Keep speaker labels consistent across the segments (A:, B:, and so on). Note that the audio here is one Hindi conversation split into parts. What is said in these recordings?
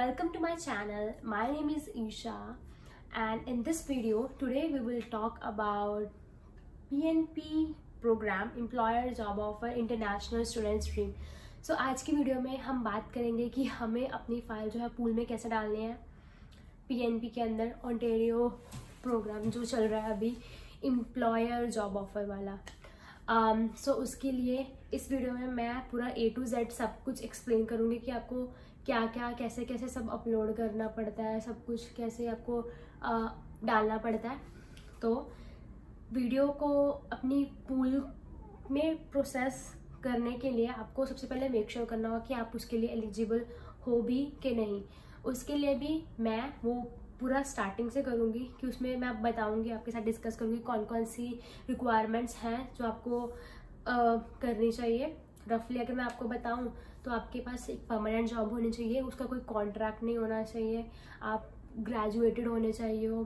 A: welcome to my channel. My name is Isha and in this video today we will talk about PNP program Employer Job Offer International Student Stream. so, आज की वीडियो में हम बात करेंगे कि हमें अपनी फ़ाइल जो है पूल में कैसे डालनी है पीएनपी के अंदर ऑन्टेरियो प्रोग्राम जो चल रहा है अभी एम्प्लॉयर जॉब ऑफ़र वाला सो um, so, उसके लिए इस वीडियो में मैं पूरा ए टू जेड सब कुछ एक्सप्लेन करूँगी कि आपको क्या क्या कैसे कैसे सब अपलोड करना पड़ता है सब कुछ कैसे आपको आ, डालना पड़ता है। तो वीडियो को अपनी पूल में प्रोसेस करने के लिए आपको सबसे पहले मेक श्योर sure करना होगा कि आप उसके लिए एलिजिबल हो भी कि नहीं। उसके लिए भी मैं वो पूरा स्टार्टिंग से करूँगी कि उसमें मैं बताऊँगी आपके साथ डिस्कस करूँगी कौन कौन सी रिक्वायरमेंट्स हैं जो आपको आ, करनी चाहिए। रफली अगर मैं आपको बताऊँ तो आपके पास एक परमानेंट जॉब होनी चाहिए उसका कोई कॉन्ट्रैक्ट नहीं होना चाहिए आप ग्रेजुएटेड होने चाहिए हो।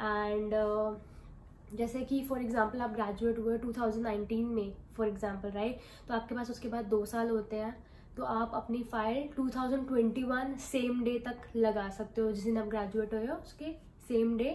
A: एंड uh, जैसे कि फॉर एग्जांपल आप ग्रेजुएट हुए 2019 में फॉर एग्जांपल राइट तो आपके पास उसके बाद दो साल होते हैं तो आप अपनी फ़ाइल 2021 सेम डे तक लगा सकते हो जिस दिन आप ग्रेजुएट हुए हो उसके सेम डे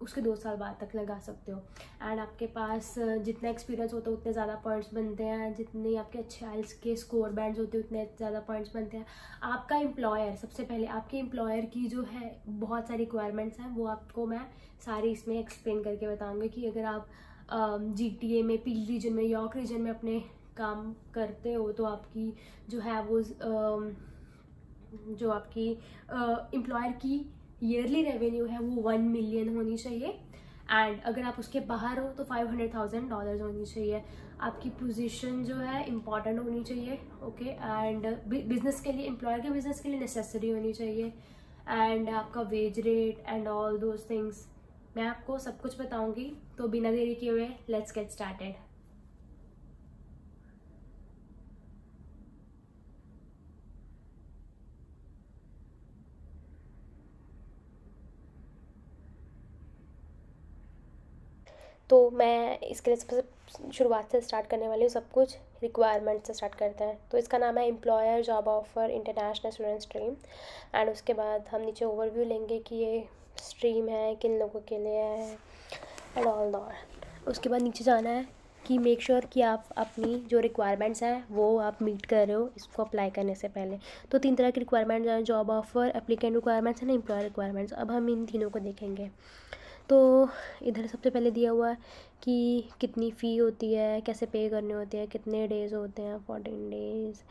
A: उसके दो साल बाद तक लगा सकते हो। एंड आपके पास जितना एक्सपीरियंस होता है, उतने ज़्यादा पॉइंट्स बनते हैं। जितने आपके अच्छे आइल्स के स्कोर बैंड्स होते हैं, उतने ज़्यादा पॉइंट्स बनते हैं। आपका एम्प्लॉयर सबसे पहले आपके एम्प्लॉयर की जो है, बहुत सारी रिक्वायरमेंट्स हैं, वो आपको मैं सारी इसमें एक्सप्लेन करके बताऊँगी कि अगर आप जी टी ए में पील रीजन में यॉर्क रीजन में अपने काम करते हो तो आपकी जो है, वो जो आपकी एम्प्लॉयर की ईयरली रेवेन्यू है वो वन मिलियन होनी चाहिए। एंड अगर आप उसके बाहर हो तो फाइव हंड्रेड थाउज़ेंड डॉलर होनी चाहिए। आपकी पोजीशन जो है इंपॉर्टेंट होनी चाहिए ओके एंड बिज़नेस के लिए एम्प्लॉयर के बिज़नेस के लिए नेसेसरी होनी चाहिए। एंड आपका wage rate and all those things मैं आपको सब कुछ बताऊँगी तो बिना देरी किए हुए लेट्स गेट स्टार्टेड तो मैं इसके लिए सबसे शुरुआत से स्टार्ट करने वाली हूँ, सब कुछ रिक्वायरमेंट से स्टार्ट करते हैं। तो इसका नाम है employer job offer international student stream and उसके बाद हम नीचे ओवरव्यू लेंगे कि ये स्ट्रीम है, किन लोगों के लिए है एंड ऑल दॉट उसके बाद नीचे जाना है कि मेक श्योर sure कि आप अपनी जो रिक्वायरमेंट्स हैं, वो आप मीट कर रहे हो, इसको अप्लाई करने से पहले। तो तीन तरह की रिक्वायरमेंट्स हैं job offer applicant requirements and employer requirements अब हम इन तीनों को देखेंगे। तो इधर सबसे पहले दिया हुआ है कि कितनी फ़ी होती है, कैसे पे करनी होती है, कितने डेज़ होते हैं फोर्टीन डेज़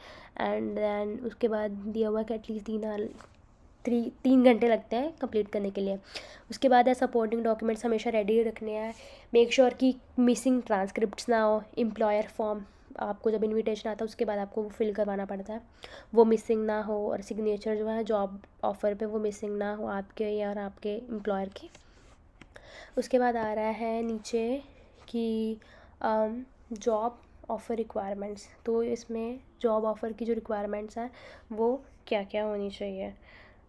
A: एंड देन उसके बाद दिया हुआ है कि एटलीस्ट तीन थ्री तीन घंटे लगते हैं कंप्लीट करने के लिए। उसके बाद है सपोर्टिंग डॉक्यूमेंट्स हमेशा रेडी रखने हैं। मेक श्योर कि मिसिंग ट्रांसक्रिप्ट ना हो एम्प्लॉयर फॉर्म आपको जब इनविटेशन आता है उसके बाद आपको वो फिल करवाना पड़ता है। वो मिसिंग ना हो और सिग्नेचर जो है जॉब ऑफ़र पे वो मिसिंग ना हो आपके या और आपके एम्प्लॉयर के। उसके बाद आ रहा है नीचे कि जॉब ऑफ़र रिक्वायरमेंट्स तो इसमें जॉब ऑफ़र की जो रिक्वायरमेंट्स हैं, वो क्या क्या होनी चाहिए?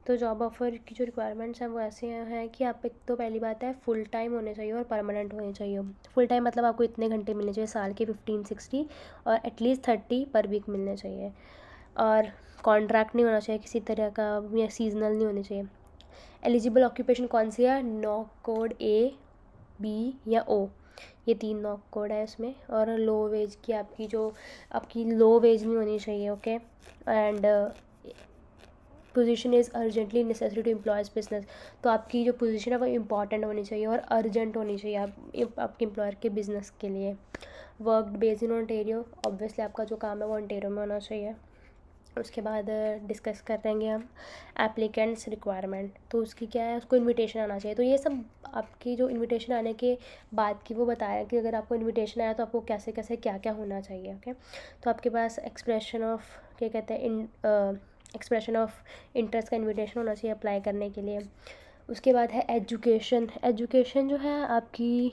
A: तो जॉब ऑफ़र की जो रिक्वायरमेंट्स हैं, वो ऐसे हैं कि आप एक तो पहली बात है फुल टाइम होने चाहिए और परमानेंट होने चाहिए। फुल टाइम मतलब आपको इतने घंटे मिलने चाहिए, साल के फिफ्टीन सिक्सटी और at least thirty per week मिलने चाहिए। और कॉन्ट्रैक्ट नहीं होना चाहिए किसी तरह का, या सीजनल नहीं होने चाहिए। एलिजिबल ऑक्यूपेशन कौन सी है? नॉक कोड ए बी या ओ ये तीन नॉक कोड है इसमें और लो वेज की आपकी जो, आपकी लो वेज नहीं होनी चाहिए okay and position is urgently necessary to employer's business तो आपकी जो पोजीशन है वो इंपॉर्टेंट होनी चाहिए और अर्जेंट होनी चाहिए आप, आपके एम्प्लॉयर के बिज़नेस के लिए. Work based in Ontario obviously आपका जो काम है वो ऑन्टेरियो में होना चाहिए. उसके बाद डिस्कस कर देंगे हम एप्लीकेंट्स रिक्वायरमेंट तो उसकी क्या है, उसको इनविटेशन आना चाहिए। तो ये सब आपकी जो इनविटेशन आने के बाद की वो बताया कि अगर आपको इनविटेशन आया तो आपको कैसे कैसे क्या क्या होना चाहिए ओके तो आपके पास एक्सप्रेशन ऑफ़ क्या कहते हैं एक्सप्रेशन ऑफ़ इंटरेस्ट का इन्विटेशन होना चाहिए अप्लाई करने के लिए। उसके बाद है एजुकेशन एजुकेशन जो है आपकी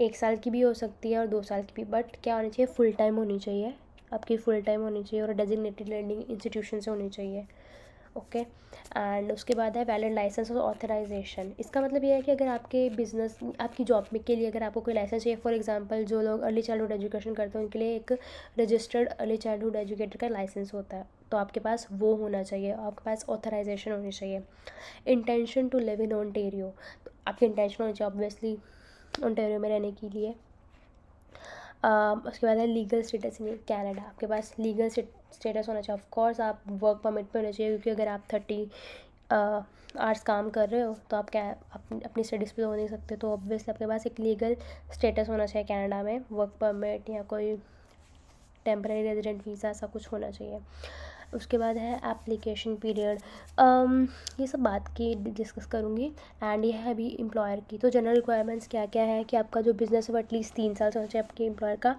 A: एक साल की भी हो सकती है और दो साल की भी बट क्या होनी चाहिए फुल टाइम होनी चाहिए। आपकी फुल टाइम होनी चाहिए और डेजिग्नेटेड लर्निंग इंस्टीट्यूशन से होनी चाहिए ओके एंड उसके बाद है वैलिड लाइसेंस और ऑथराइजेशन इसका मतलब ये है कि अगर आपके बिज़नेस आपकी जॉब में के लिए अगर आपको कोई लाइसेंस चाहिए फॉर एग्जांपल जो लोग अर्ली चाइल्डहुड एजुकेशन करते हैं, उनके लिए एक रजिस्टर्ड अर्ली चाइल्डहुड एजुकेटर का लाइसेंस होता है तो आपके पास वो होना चाहिए, आपके पास ऑथराइजेशन होनी चाहिए. Intention to live in Ontario तो आपकी इंटेंशन होनी चाहिए ऑब्वियसली ऑनटेरियो में रहने के लिए. उसके बाद है लीगल स्टेटस इन कैनेडा आपके पास लीगल स्टेटस होना चाहिए. ऑफकोर्स आप वर्क परमिट पर होना चाहिए, क्योंकि अगर आप थर्टी आर्ट्स काम कर रहे हो तो आप क्या, आप अपनी स्टडीज़ पे हो नहीं सकते. तो ऑब्वियसली आपके पास एक लीगल स्टेटस होना चाहिए कनाडा में. वर्क परमिट या कोई टेम्प्रेरी रेजिडेंट वीज़ा ऐसा कुछ होना चाहिए. उसके बाद है एप्लीकेशन पीरियड um, ये सब बात की डिस्कस करूँगी. एंड ये है अभी एम्प्लॉयर की. तो जनरल रिक्वायरमेंट्स क्या क्या है? कि आपका जो बिज़नेस है वो एटलीस्ट तीन साल से होना चाहिए आपके एम्प्लॉयर का.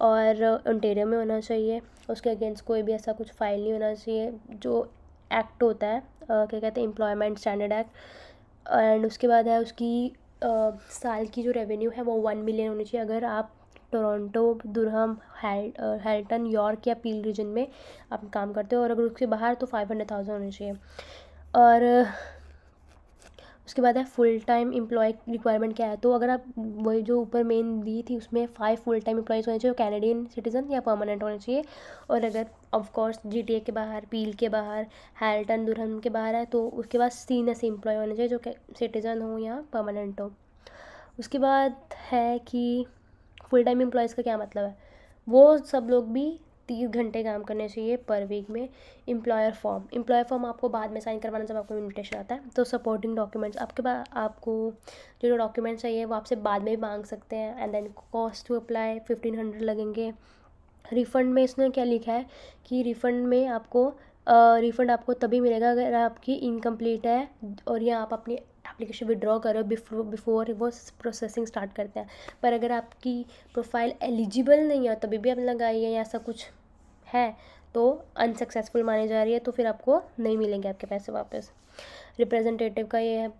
A: और ऑनटेरियो में होना चाहिए. उसके अगेंस्ट कोई भी ऐसा कुछ फ़ाइल नहीं होना चाहिए. जो एक्ट होता है क्या कहते हैं एम्प्लॉयमेंट स्टैंडर्ड एक्ट एंड उसके बाद है उसकी uh, साल की जो रेवेन्यू है वो वन मिलियन होनी चाहिए. अगर आप टोरंटो, दुरहम हेल्टन, यॉर्क या पील रीजन में आप काम करते हो और अगर उसके बाहर तो फाइव हंड्रेड थाउज़ेंड होने चाहिए। और उसके बाद है फुल टाइम एम्प्लॉय रिक्वायरमेंट क्या है? तो अगर आप वही जो ऊपर मेन दी थी उसमें फाइव फुल टाइम एम्प्लॉयज़ होने चाहिए कैनेडियन सिटीज़न या परमानेंट होने चाहिए। और अगर ऑफकोर्स जी टी ए के बाहर, पील के बाहर, हैल्टन, दुरहम के बाहर है तो उसके बाद तीन ऐसे एम्प्लॉय होने चाहिए जो सिटीज़न हो या परमानेंट हो। उसके बाद है कि फुल टाइम एम्प्लॉयज़ का क्या मतलब है? वो सब लोग भी तीस घंटे काम करने चाहिए पर वीक में एम्प्लॉयर फॉर्म एम्प्लॉयर फॉर्म आपको बाद में साइन करवाना जब आपको इन्विटेशन आता है तो सपोर्टिंग डॉक्यूमेंट्स आपके पास आपको जो जो डॉक्यूमेंट्स चाहिए वो आपसे बाद में भी मांग सकते हैं and then cost to apply fifteen hundred लगेंगे. रिफ़ंड में इसने क्या लिखा है कि रिफ़ंड में आपको रिफ़ंड uh, आपको तभी मिलेगा अगर आपकी इनकम्प्लीट है और या आप अपनी एप्लीकेशन विड्रॉ करो बिफोर बिफोर वो प्रोसेसिंग स्टार्ट करते हैं। पर अगर आपकी प्रोफ़ाइल एलिजिबल नहीं है तभी भी आप लगाइए या ऐसा कुछ है तो अनसक्सेसफुल मानी जा रही है तो फिर आपको नहीं मिलेंगे आपके पैसे वापस। रिप्रेजेंटेटिव का ये है,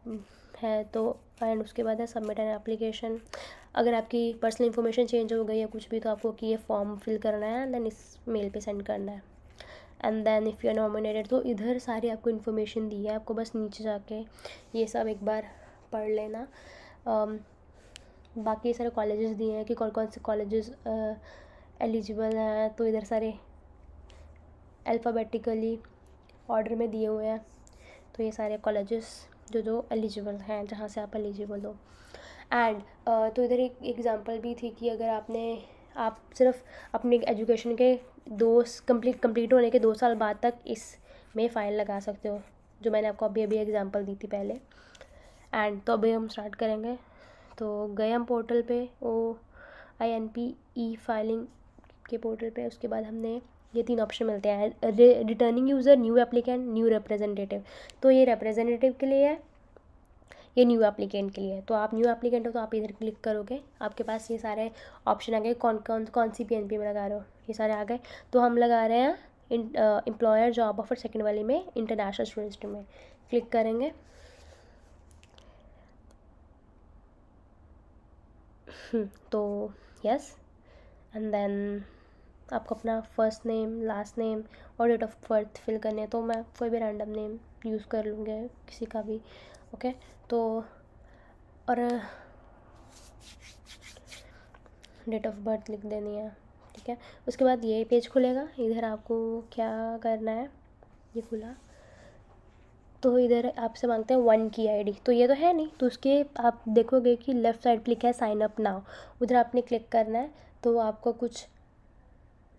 A: है तो एंड उसके बाद है सबमिट एन एप्लीकेशन अगर आपकी पर्सनल इन्फॉर्मेशन चेंज हो गई है कुछ भी तो आपको कि ये फॉर्म फिल करना है देन इस मेल पे सेंड करना है। And then if you are nominated तो इधर सारी आपको इन्फॉर्मेशन दी है। आपको बस नीचे जाके ये सब एक बार पढ़ लेना। Um, बाकी सारे कॉलेजेस दिए हैं कि कौन कौन से कॉलेजेस एलिजिबल हैं। तो इधर सारे अल्फ़ाबेटिकली ऑर्डर में दिए हुए हैं। तो ये सारे कॉलेजेस जो जो एलिजिबल हैं जहाँ से आप एलिजिबल हो। एंड uh, तो इधर एक एग्ज़ाम्पल भी थी कि अगर आपने आप सिर्फ़ अपनी एजुकेशन के दो कंप्लीट कंप्लीट होने के दो साल बाद तक इस में फ़ाइल लगा सकते हो, जो मैंने आपको अभी अभी एग्जांपल दी थी पहले। एंड तो अभी हम स्टार्ट करेंगे। तो गए हम पोर्टल पे O I N P e filing के पोर्टल पे, उसके बाद हमने ये तीन ऑप्शन मिलते हैं। Returning user new applicant new representative तो ये रिप्रेजेंटेटिव के लिए है। ये न्यू एप्लीकेंट के लिए। तो आप न्यू एप्लीकेंट हो तो आप इधर क्लिक करोगे आपके पास ये सारे ऑप्शन आ गए। कौन कौन कौन सी पी में लगा रहे हो ये सारे आ गए। तो हम लगा रहे हैं एम्प्लॉयर जॉब ऑफ़र सेकेंड वाली में इंटरनेशनल स्टूडेंट्स में। क्लिक करेंगे। हम्म, तो यस एंड देन आपको अपना फ़र्स्ट नेम लास्ट नेम और डेट ऑफ़ बर्थ फिल करने तो मैं कोई भी रैंडम नेम यूज़ कर लूँगी किसी का भी। ओके? तो और डेट ऑफ़ बर्थ लिख देनी है, ठीक है? उसके बाद ये पेज खुलेगा, इधर आपको क्या करना है? ये खुला। तो इधर आपसे मांगते हैं वन की आईडी तो ये तो है नहीं तो उसके आप देखोगे कि लेफ़्ट साइड पे लिखा है साइन अप नाउ उधर आपने क्लिक करना है तो आपको कुछ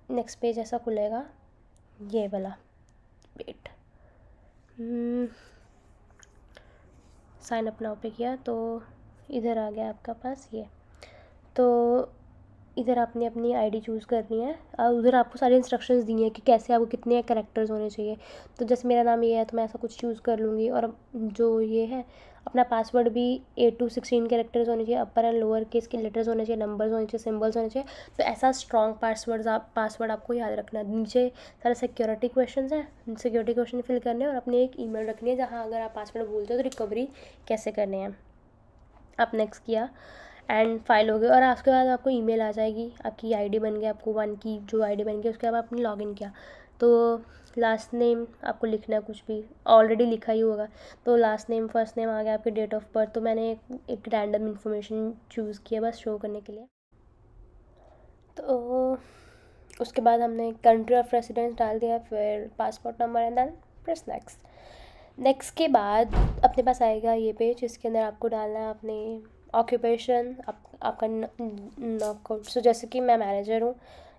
A: नेक्स्ट पेज ऐसा खुलेगा, ये वाला। वेट साइन अप नाउ पे किया तो इधर आ गया आपका पास ये। तो इधर आपने अपनी आईडी चूज़ करनी है, और उधर आपको सारे इंस्ट्रक्शंस दिए हैं कि कैसे आपको कितने करेक्टर्स होने चाहिए। तो जैसे मेरा नाम ये है तो मैं ऐसा कुछ चूज़ कर लूँगी, और जो ये है अपना पासवर्ड भी एट टू सिक्सटीन कैरेक्टर्स होने चाहिए अपर एंड लोअर केस के लेटर्स होने चाहिए नंबर्स होने चाहिए सिम्बल्स होने चाहिए। तो ऐसा स्ट्रॉन्ग पासवर्ड आप पासवर्ड आपको याद रखना। है नीचे सारे सिक्योरिटी क्वेश्चन हैं सिक्योरिटी क्वेश्चन फिल करने और अपनी एक ईमेल रखनी है जहाँ अगर आप पासवर्ड भूलते हो तो रिकवरी कैसे करने हैं। आप नेक्स्ट किया एंड फ़ाइल हो गई और उसके बाद आपको ईमेल आ जाएगी, आपकी आईडी बन गई आपको वन की जो आईडी बन गई उसके बाद आपने लॉगिन किया। तो लास्ट नेम आपको लिखना है कुछ भी ऑलरेडी लिखा ही होगा। तो लास्ट नेम फ़र्स्ट नेम आ गया आपके डेट ऑफ़ बर्थ तो मैंने एक, रैंडम इन्फॉर्मेशन चूज़ किया बस शो करने के लिए। तो उसके बाद हमने कंट्री ऑफ़ रेसिडेंस डाल दिया फिर passport number and then press next next के बाद अपने पास आएगा ये पेज इसके अंदर आपको डालना है अपने ऑक्यूपेशन आप, आपका कोड सो जैसे कि मैं मैनेजर हूँ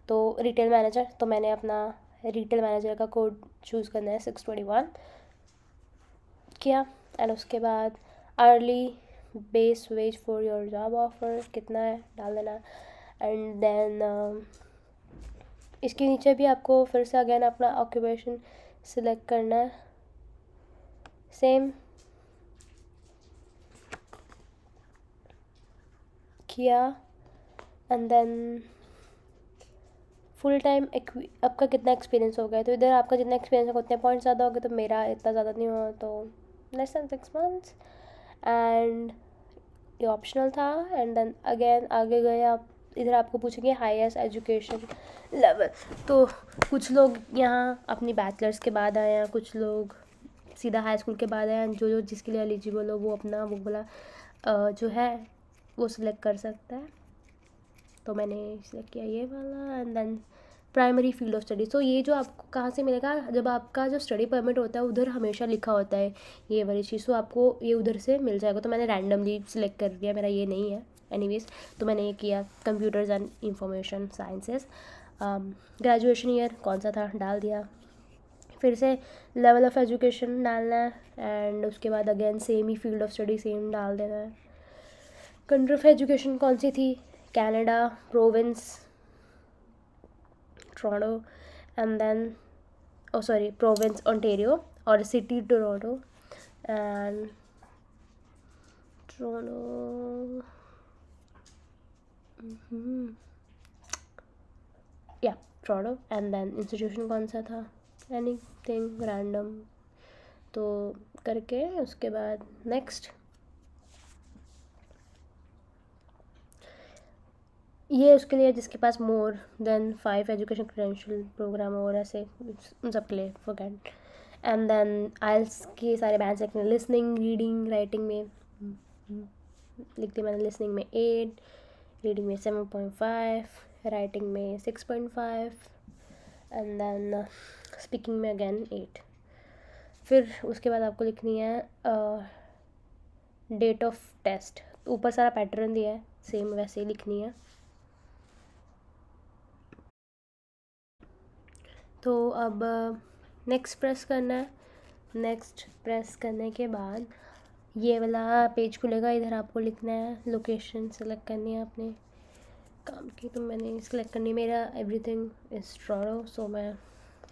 A: तो रिटेल मैनेजर तो मैंने अपना रिटेल मैनेजर का कोड चूज़ करना है सिक्स ट्वेंटी वन किया एंड उसके बाद hourly base wage for your job offer कितना है, डाल देना। एंड देन इसके नीचे भी आपको फिर से अगेन अपना ऑक्यूपेशन सिलेक्ट करना है। सेम किया एंड देन फुल टाइम आपका कितना एक्सपीरियंस हो गया तो इधर आपका जितना एक्सपीरियंस होगा उतने पॉइंट ज़्यादा हो गए तो मेरा इतना ज़्यादा नहीं हुआ तो less than six months and ये ऑप्शनल था एंड देन अगेन आगे गए आप, इधर आपको पूछेंगे हाईएस्ट एजुकेशन लेवल तो कुछ लोग यहाँ अपनी बैचलर्स के बाद आए हैं, कुछ लोग सीधा हाई स्कूल के बाद आए हैं जो जो जिसके लिए एलिजिबल हो, वो अपना वो बोला जो है, वो सिलेक्ट कर सकता है। तो मैंने सिलेक्ट किया ये वाला and then primary field of study तो ये जो आपको कहाँ से मिलेगा? जब आपका जो स्टडी परमिट होता है, उधर हमेशा लिखा होता है ये वाली चीज़ तो आपको ये उधर से मिल जाएगा। तो मैंने रैंडमली सिलेक्ट कर दिया, मेरा ये नहीं है। एनीवेज तो मैंने ये किया computers and information sciences graduation year कौन सा था? डाल दिया। फिर से लेवल ऑफ़ एजुकेशन डालना है एंड उसके बाद अगेन सेम ही फ़ील्ड ऑफ़ स्टडी सेम डाल देना है। कंट्री ऑफ़ एजुकेशन कौन सी थी? Canada province Toronto and then oh sorry province Ontario और सिटी टोरंटो एंड टोरंटो या टोरंटो एंड देन इंस्टीट्यूशन कौन सा था? थिंग रैंडम तो करके उसके बाद नेक्स्ट ये उसके लिए जिसके पास more than five education credential programme और ऐसे उन सब के लिए फॉरगेट एंड देन आइल्स के सारे बैंड लिखने लिसनिंग रीडिंग राइटिंग में, लिखती मैंने लिसनिंग में एट रीडिंग में सेवन पॉइंट फाइव राइटिंग में six point five and then speaking में अगेन एट फिर उसके बाद आपको लिखनी है डेट ऑफ़ टेस्ट ऊपर सारा पैटर्न दिया है सेम वैसे ही लिखनी है. तो अब नेक्स्ट प्रेस करना है। नेक्स्ट प्रेस करने के बाद ये वाला पेज खुलेगा, इधर आपको लिखना है लोकेशन सेलेक्ट करनी है आपने। काम की तो मैंने सेलेक्ट करनी मेरा एवरीथिंग इज़ ट्रोरो सो मैं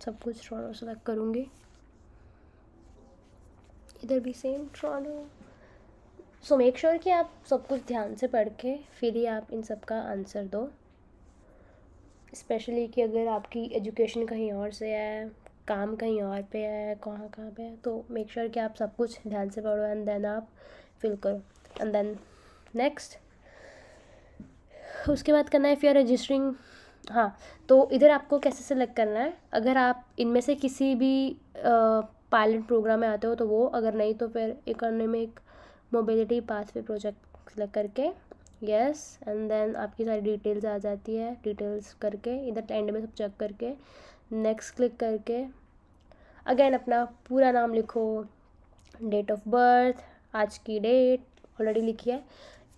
A: सब कुछ ट्रोरो सेलेक्ट करूँगी। इधर भी same Toronto so make sure कि आप सब कुछ ध्यान से पढ़ के फिर ही आप इन सब का आंसर दो। स्पेशली कि अगर आपकी एजुकेशन कहीं और से है, काम कहीं और पे है, कहाँ कहाँ पे है तो मेक श्योर sure कि आप सब कुछ ध्यान से पढ़ो एंड देन आप फिल करो. एंड देन नेक्स्ट उसके बाद करना है इफ़ यू आर रजिस्टरिंग हाँ तो इधर आपको कैसे सेलेक्ट करना है? अगर आप इनमें से किसी भी पायलट प्रोग्राम में आते हो तो वो, अगर नहीं तो फिर economic mobility pathway project select करके यस एंड देन आपकी सारी डिटेल्स आ जाती है डिटेल्स करके इधर एंड में सब चेक करके नेक्स्ट क्लिक करके अगेन अपना पूरा नाम लिखो डेट ऑफ़ बर्थ आज की डेट ऑलरेडी लिखी है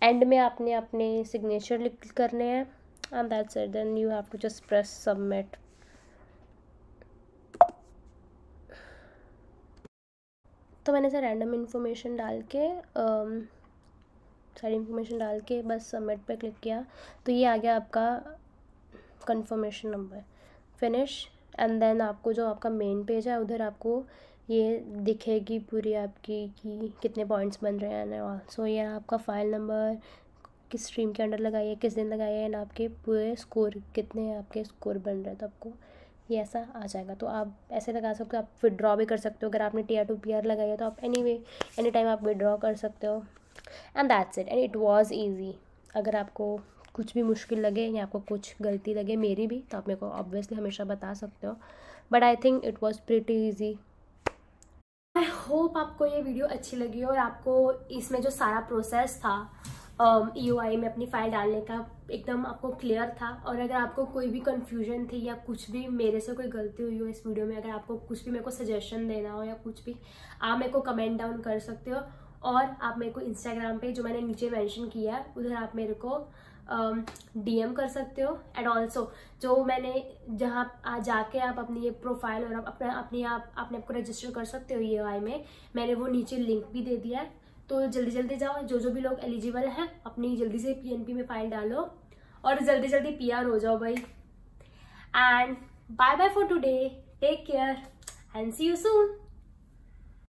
A: एंड में आपने अपने सिग्नेचर लिख करने हैं and that's it then you have to just press submit तो मैंने सर रैंडम इन्फॉर्मेशन डाल के um, सारी इन्फॉर्मेशन डाल के बस सबमिट पे क्लिक किया। तो ये आ गया आपका confirmation number finish and then आपको जो आपका मेन पेज है, उधर आपको ये दिखेगी पूरी आपकी कि कितने पॉइंट्स बन रहे हैं सो ये आपका फ़ाइल नंबर किस स्ट्रीम के अंडर लगाइए किस दिन लगाइए एंड आपके पूरे स्कोर कितने आपके स्कोर बन रहे हैं तो आपको ये ऐसा आ जाएगा। तो आप ऐसे लगा सकते हो, आप विड्रॉ भी कर सकते हो। अगर आपने T R to P R लगाई है तो आप एनी वे एनी टाइम आप विड्रॉ कर सकते हो। And that's it and it was easy अगर आपको कुछ भी मुश्किल लगे या आपको कुछ गलती लगे मेरी भी तो आप मेरे को ऑब्वियसली हमेशा बता सकते हो. But I think it was pretty easy I hope आपको ये वीडियो अच्छी लगी हो और आपको इसमें जो सारा प्रोसेस था ई um, में अपनी फ़ाइल डालने का एकदम आपको क्लियर था. और अगर आपको कोई भी कन्फ्यूज़न थी या कुछ भी मेरे से कोई गलती हुई हो इस वीडियो में अगर आपको कुछ भी मेरे को सजेशन देना हो या कुछ भी आप मेरे को कमेंट डाउन कर सकते हो. और आप मेरे को इंस्टाग्राम पे जो मैंने नीचे मेंशन किया है उधर आप मेरे को डीएम um, कर सकते हो। एंड ऑल्सो जो मैंने जहाँ जाके आप अपनी ये प्रोफ़ाइल और अपना अपनी आप अपने आपको रजिस्टर कर सकते हो ये आई में मैंने वो नीचे लिंक भी दे दिया है। तो जल्दी जल्दी जाओ जो जो भी लोग एलिजिबल हैं अपनी जल्दी से पीएनपी में फ़ाइल डालो। और जल्दी जल्दी पीआर हो जाओ भाई। And bye bye for today take care and see you soon